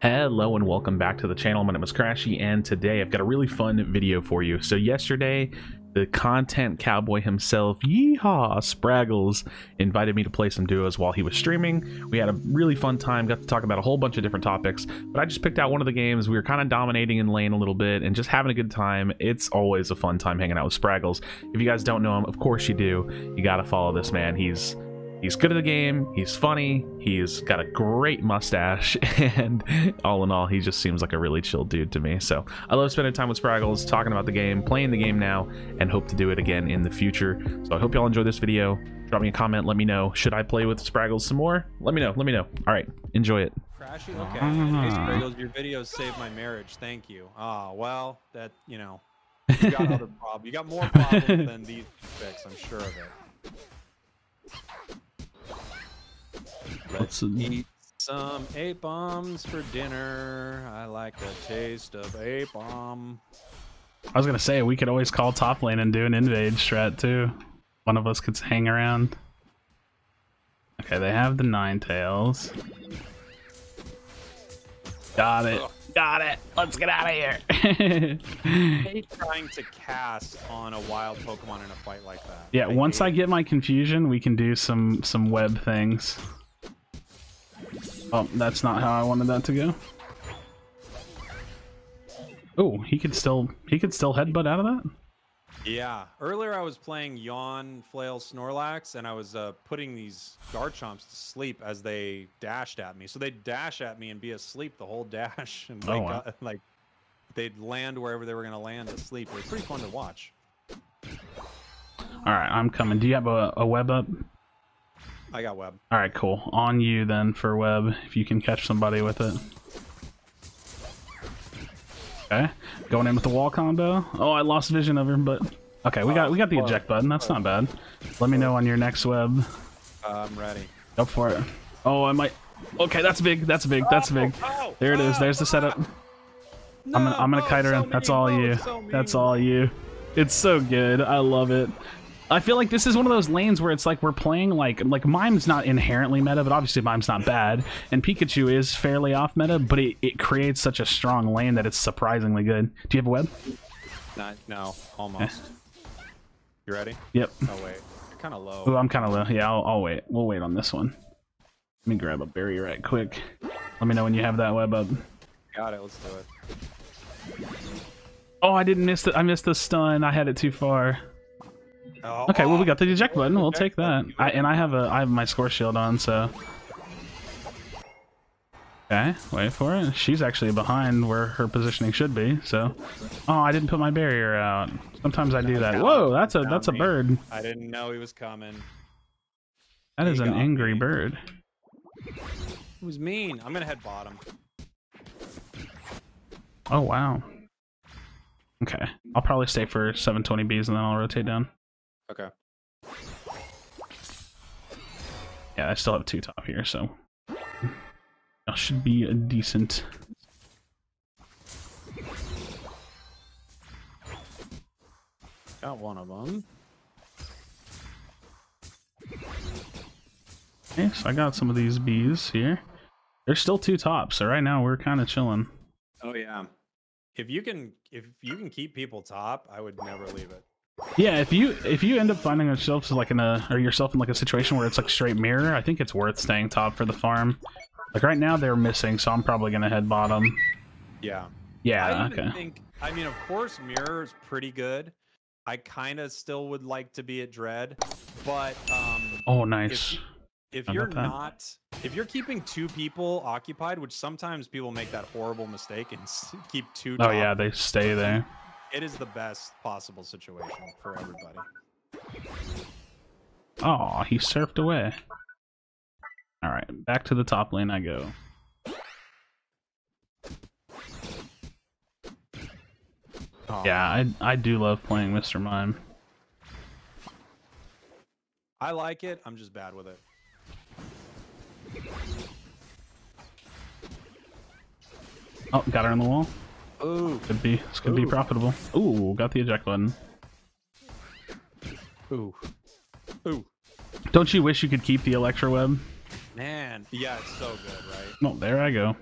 Hello and welcome back to the channel. My name is Krashy and today I've got a really fun video for you. So yesterday, the content cowboy himself, yeehaw, Spragels, invited me to play some duos while he was streaming. We had a really fun time, got to talk about a whole bunch of different topics, but I just picked out one of the games. We were kind of dominating in lane a little bit and just having a good time. It's always a fun time hanging out with Spragels. If you guys don't know him, of course you do. You gotta follow this man. He's He's good at the game, he's funny, he's got a great mustache, and all in all, he just seems like a really chill dude to me. So I love spending time with Spragels, talking about the game, playing the game now, and hope to do it again in the future. So I hope y'all enjoy this video. Drop me a comment, let me know. Should I play with Spragels some more? Let me know, let me know. All right, enjoy it. Krashy? Okay. Hey, Spragels, your videos saved my marriage. Thank you. Ah, well, that, you know, you got other problems. You got more problems than these fix, I'm sure of it. Let's eat some Aipoms for dinner. I like the taste of Aipom. I was gonna say we could always call top lane and do an invade strat too. One of us could hang around. Okay, they have the Ninetales. Got it. Ugh. Got it. Let's get out of here. Trying to cast on a wild Pokemon in a fight like that. Yeah, I once I get my confusion, we can do some some web things. Oh, that's not how I wanted that to go. Oh, he could still he could still headbutt out of that. Yeah. Earlier I was playing Yawn, Flail, Snorlax, and I was uh, putting these Garchomps to sleep as they dashed at me. So they'd dash at me and be asleep the whole dash, and oh, wow. up, like they'd land wherever they were gonna land asleep. It was pretty fun to watch. All right, I'm coming. Do you have a, a web up? I got web. All right, cool. On you then for web, if you can catch somebody with it. Okay, going in with the wall combo. Oh, I lost vision of her, but okay, we got we got the eject button. That's not bad. Let me know on your next web. I'm ready. Go for it. Oh, I might. Okay, that's big. That's big. That's big. Oh, oh, there it is. Oh, there's the setup. I'm gonna I'm gonna kite her in. That's all you. That's all you. It's so good. I love it. I feel like this is one of those lanes where it's like we're playing like like Mime's not inherently meta, but obviously Mime's not bad, and Pikachu is fairly off meta, but it, it creates such a strong lane that it's surprisingly good. Do you have a web? Not, no, almost. Eh. You ready? Yep. Oh wait, you're kind of low. Oh, I'm kind of low. Yeah, I'll, I'll wait. We'll wait on this one. Let me grab a berry right quick. Let me know when you have that web up. Got it. Let's do it. Oh, I didn't miss it. I missed the stun. I had it too far. Oh, okay, well we got the eject button. We'll take that. I, and I have a I have my score shield on, so. Okay, wait for it. She's actually behind where her positioning should be. So, oh, I didn't put my barrier out. Sometimes I do that. Whoa, that's a that's a bird. I didn't know he was coming. That is an angry me. bird. Who's mean? I'm gonna head bottom. Oh wow. Okay, I'll probably stay for 720Bs and then I'll rotate down. Okay. Yeah, I still have two top here, so that should be a decent. Got one of them. Okay, so I got some of these bees here. There's still two tops, so right now we're kind of chilling. Oh yeah. If you can, if you can keep people top, I would never leave it. Yeah, if you if you end up finding yourself like in a or yourself in like a situation where it's like straight mirror, I think it's worth staying top for the farm. Like right now they're missing, so I'm probably gonna head bottom. Yeah. Yeah. I okay. Think, I mean, of course, mirror is pretty good. I kind of still would like to be at dread, but um. Oh, nice. If, if you're not, if you're keeping two people occupied, which sometimes people make that horrible mistake and keep two. Oh yeah, they stay there it is the best possible situation for everybody. Oh, he surfed away. Alright, back to the top lane I go. Oh. Yeah, I I do love playing Mr. Mime. I like it, I'm just bad with it. Oh, got her on the wall. Ooh. Could be. This could Ooh. be profitable. Ooh, got the eject button. Ooh. Ooh. Don't you wish you could keep the Electro Web? Man, yeah, it's so good, right? No, oh, there I go.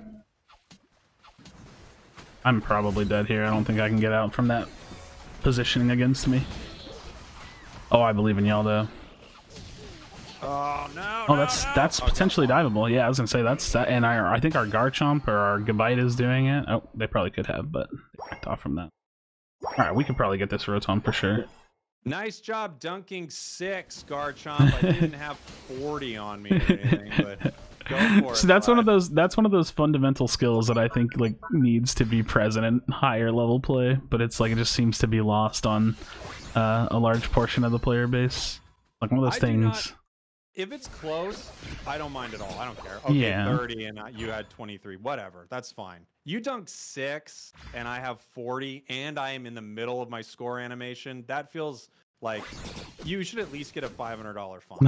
I'm probably dead here. I don't think I can get out from that positioning against me. Oh, I believe in y'all though. Oh no! Oh, that's no. that's potentially diveable. Yeah, I was gonna say that's that, and I I think our Garchomp or our Gabite is doing it. Oh, they probably could have, but they backed off from that. All right, we could probably get this Rotom for sure. Nice job dunking six, Garchomp. I didn't have 40 on me or anything, but go for it. So that's one of those that's one of those fundamental skills that I think like needs to be present in higher level play, but it's like it just seems to be lost on uh, a large portion of the player base. Like one of those I things. If it's close, I don't mind at all. I don't care. Okay, Yeah. 30 and I- you had 23. Whatever. That's fine. You dunk six and I have 40 and I am in the middle of my score animation. That feels like you should at least get a $500 fine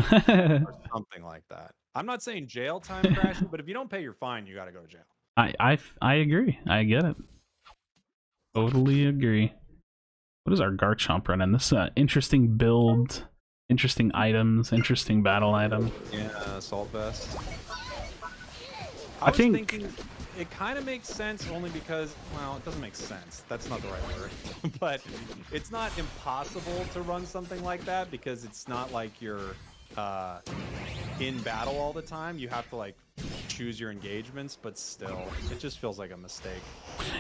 or something like that. I'm not saying jail time crashing, but if you don't pay your fine, you got to go to jail. I, I I agree. I get it. Totally agree. What is our Garchomp running? This uh, interesting build, interesting items, interesting battle item. Yeah, assault vest. I, I think- thinking it kind of makes sense only because, well, it doesn't make sense. That's not the right word. but it's not impossible to run something like that because it's not like you're uh, in battle all the time. You have to like choose your engagements, but still, it just feels like a mistake.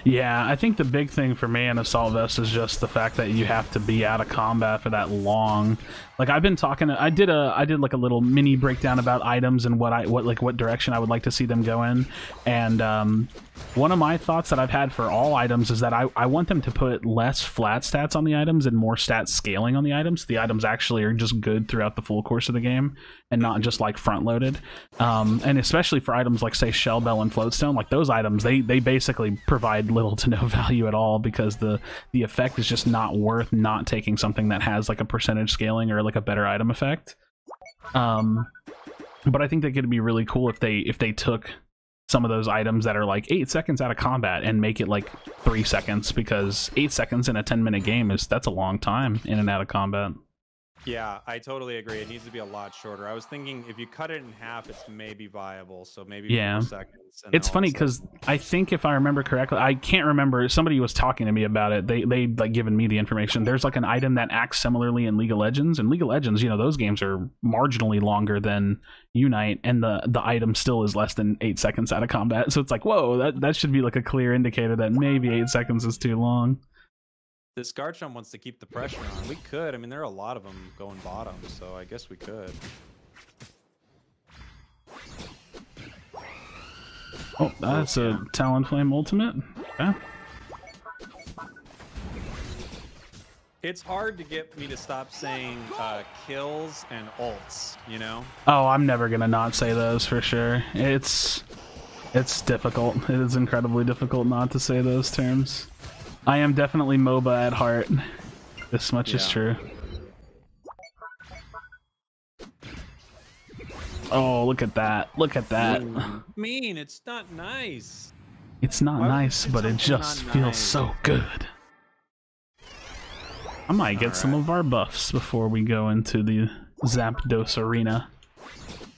Yeah, I think the big thing for me in Assault Vest is just the fact that you have to be out of combat for that long. Like I've been talking, I did a, I did like a little mini breakdown about items and what I, what like what direction I would like to see them go in, and um, one of my thoughts that I've had for all items is that I, I want them to put less flat stats on the items and more stat scaling on the items. The items actually are just good throughout the full course of the game and not just like front loaded. Um, and especially for items like say Shell Bell and Floatstone, like those items, they they basically provide little to no value at all because the the effect is just not worth not taking something that has like a percentage scaling or like a better item effect. Um, but I think that could be really cool if they if they took some of those items that are like eight seconds out of combat and make it like three seconds because eight seconds in a 10 minute game is that's a long time in and out of combat Yeah, I totally agree. It needs to be a lot shorter. I was thinking if you cut it in half, it's maybe viable. So maybe Yeah. seconds. and it's funny because i think if i remember correctly i can't remember somebody was talking to me about it they they like given me the information there's like an item that acts similarly in league of legends and league of legends you know those games are marginally longer than unite and the the item still is less than eight seconds out of combat so it's like whoa that that should be like a clear indicator that maybe eight seconds is too long This Garchomp wants to keep the pressure on. We could. I mean, there are a lot of them going bottom, so I guess we could. oh that's a talonflame ultimate okay. It's hard to get me to stop saying uh, kills and ults, you know? Oh, I'm never gonna not say those for sure. It's it's difficult. It is incredibly difficult not to say those terms. I am definitely MOBA at heart. This much is true. Oh, look at that. Look at that. Mean, it's not nice. It's not nice, say but it just feels nice? so good. I might get some of our buffs before we go into the Zapdos arena.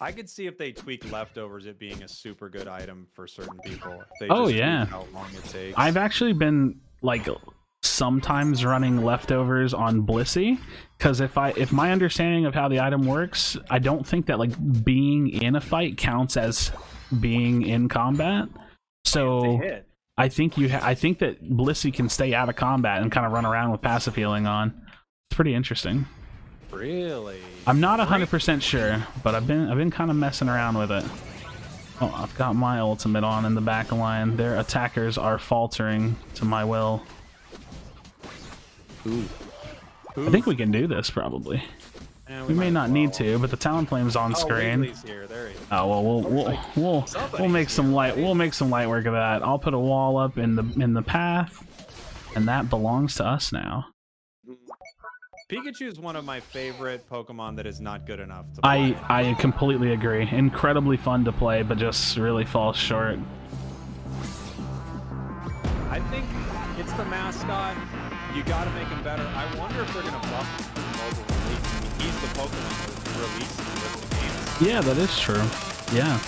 I could see if they tweak leftovers it being a super good item for certain people. They Oh, yeah. How long it takes. I've actually been like sometimes running leftovers on Blissey because if I if my understanding of how the item works, I don't think that like being in a fight counts as being in combat. So. I think you ha- I think that Blissey can stay out of combat and kind of run around with passive healing on. It's pretty interesting. Really? I'm not hundred percent sure, but I've been I've been kind of messing around with it. Oh, I've got my ultimate on in the back line. Their attackers are faltering to my will. Ooh. I think we can do this probably. Yeah, We may not as need to, but the Talonflame's on Oh, screen. Here. There he is. Oh well, we'll we'll we'll, we'll make some light we'll make some light work of that. I'll put a wall up in the in the path, and that belongs to us now. Pikachu is one of my favorite Pokemon that is not good enough to I play. I completely agree. Incredibly fun to play, but just really falls short. I think it's the mascot. You got to make him better. I wonder if they're to buff him mobile release. I mean, he's the Pokemon releasing with the game. Yeah, that is true. Yeah.